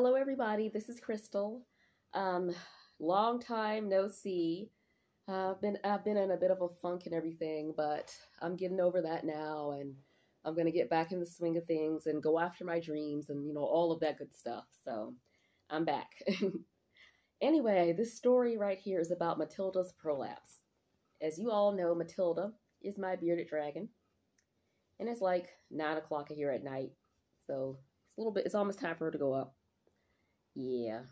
Hello, everybody. This is Krystal. Um, long time no see. Uh, I've been I've been in a bit of a funk and everything, but I'm getting over that now, and I'm gonna get back in the swing of things and go after my dreams and you know all of that good stuff. So I'm back. anyway, this story right here is about Matilda's prolapse. As you all know, Matilda is my bearded dragon, and it's like nine o'clock here at night, so it's a little bit. It's almost time for her to go up. Yeah,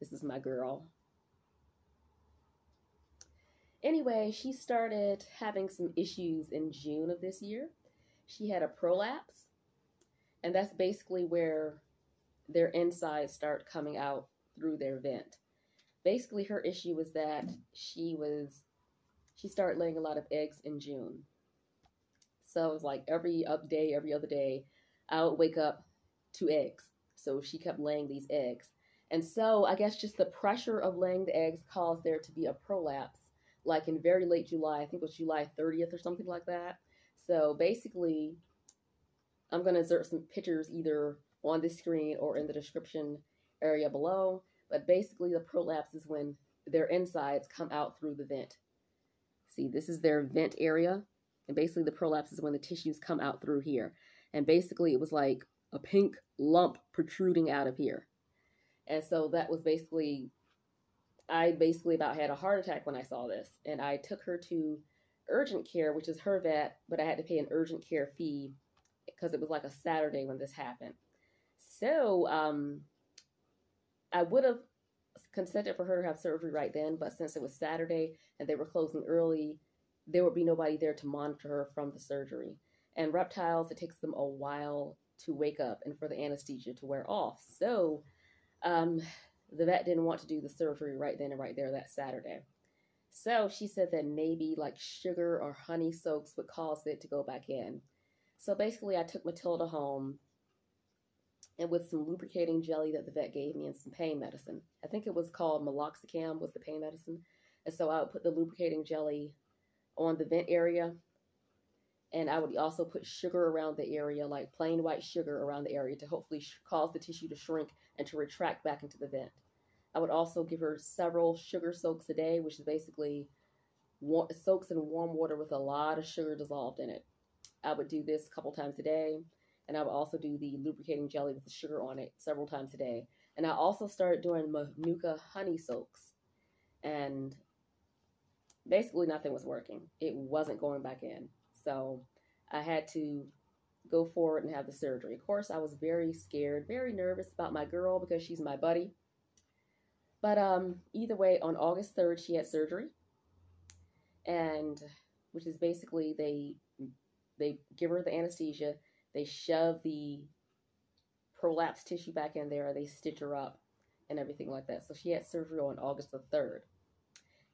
this is my girl. Anyway, she started having some issues in June of this year. She had a prolapse, and that's basically where their insides start coming out through their vent. Basically, her issue was that she was she started laying a lot of eggs in June. So it was like every up day, every other day, I would wake up to eggs. So she kept laying these eggs. And so I guess just the pressure of laying the eggs caused there to be a prolapse, like in very late July. I think it was July 30th or something like that. So basically, I'm going to insert some pictures either on the screen or in the description area below. But basically, the prolapse is when their insides come out through the vent. See, this is their vent area. And basically, the prolapse is when the tissues come out through here. And basically, it was like a pink lump protruding out of here. And so that was basically, I basically about had a heart attack when I saw this. And I took her to urgent care, which is her vet, but I had to pay an urgent care fee because it was like a Saturday when this happened. So um, I would have consented for her to have surgery right then, but since it was Saturday and they were closing early, there would be nobody there to monitor her from the surgery. And reptiles, it takes them a while to wake up and for the anesthesia to wear off. So um, the vet didn't want to do the surgery right then and right there that Saturday. So she said that maybe like sugar or honey soaks would cause it to go back in. So basically, I took Matilda home and with some lubricating jelly that the vet gave me and some pain medicine. I think it was called meloxicam was the pain medicine. And so I would put the lubricating jelly on the vent area and I would also put sugar around the area, like plain white sugar around the area to hopefully cause the tissue to shrink and to retract back into the vent. I would also give her several sugar soaks a day, which is basically soaks in warm water with a lot of sugar dissolved in it. I would do this a couple times a day, and I would also do the lubricating jelly with the sugar on it several times a day. And I also started doing Manuka honey soaks, and basically nothing was working. It wasn't going back in. So I had to go forward and have the surgery. Of course, I was very scared, very nervous about my girl because she's my buddy. But um, either way, on August 3rd, she had surgery. And which is basically they they give her the anesthesia, they shove the prolapsed tissue back in there, they stitch her up and everything like that. So she had surgery on August the 3rd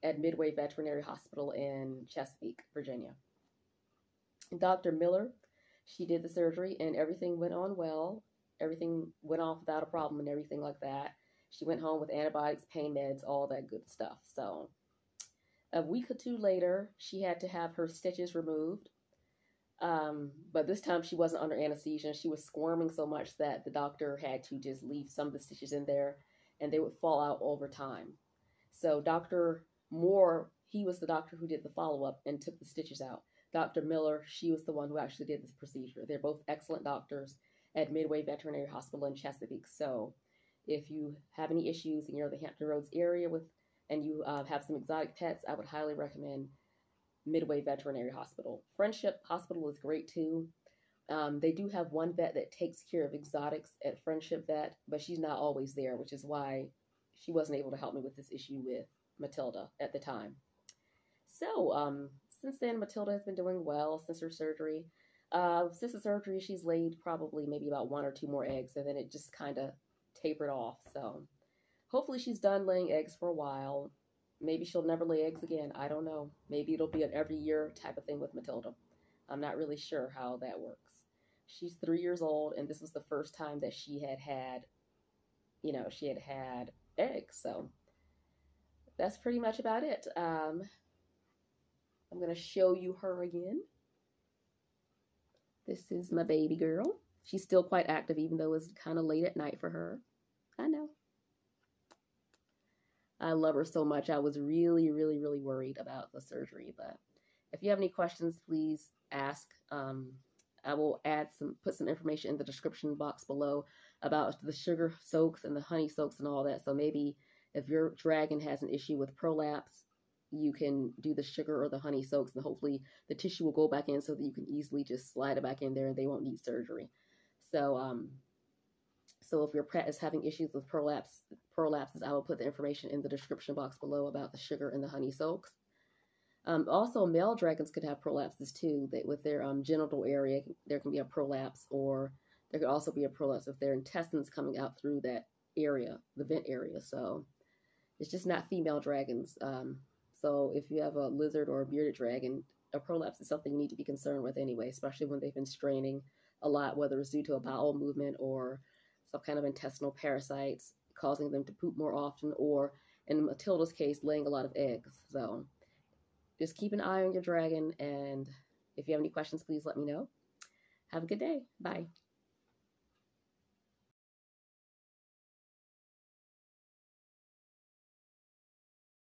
at Midway Veterinary Hospital in Chesapeake, Virginia. Dr. Miller, she did the surgery and everything went on well. Everything went off without a problem and everything like that. She went home with antibiotics, pain meds, all that good stuff. So a week or two later, she had to have her stitches removed. Um, but this time she wasn't under anesthesia. She was squirming so much that the doctor had to just leave some of the stitches in there and they would fall out over time. So Dr. Moore, he was the doctor who did the follow up and took the stitches out. Dr. Miller, she was the one who actually did this procedure. They're both excellent doctors at Midway Veterinary Hospital in Chesapeake. So if you have any issues and you're in the Hampton Roads area with and you uh, have some exotic pets, I would highly recommend Midway Veterinary Hospital. Friendship Hospital is great too. Um, they do have one vet that takes care of exotics at Friendship Vet, but she's not always there, which is why she wasn't able to help me with this issue with Matilda at the time. So, um, since then, Matilda has been doing well since her surgery. Uh, since the surgery, she's laid probably maybe about one or two more eggs, and then it just kind of tapered off. So hopefully she's done laying eggs for a while. Maybe she'll never lay eggs again. I don't know. Maybe it'll be an every year type of thing with Matilda. I'm not really sure how that works. She's three years old, and this was the first time that she had had, you know, she had had eggs. So that's pretty much about it. Um, I'm going to show you her again. This is my baby girl. She's still quite active, even though it's kind of late at night for her. I know. I love her so much. I was really, really, really worried about the surgery. But if you have any questions, please ask. Um, I will add some, put some information in the description box below about the sugar soaks and the honey soaks and all that. So maybe if your dragon has an issue with prolapse, you can do the sugar or the honey soaks, and hopefully the tissue will go back in so that you can easily just slide it back in there and they won't need surgery. So, um, so if your pet is having issues with prolapse, prolapses, I will put the information in the description box below about the sugar and the honey soaks. Um, also, male dragons could have prolapses too. That with their um, genital area, there can be a prolapse, or there could also be a prolapse if their intestines coming out through that area, the vent area. So it's just not female dragons. Um, so if you have a lizard or a bearded dragon, a prolapse is something you need to be concerned with anyway, especially when they've been straining a lot, whether it's due to a bowel movement or some kind of intestinal parasites causing them to poop more often, or in Matilda's case, laying a lot of eggs. So just keep an eye on your dragon, and if you have any questions, please let me know. Have a good day. Bye.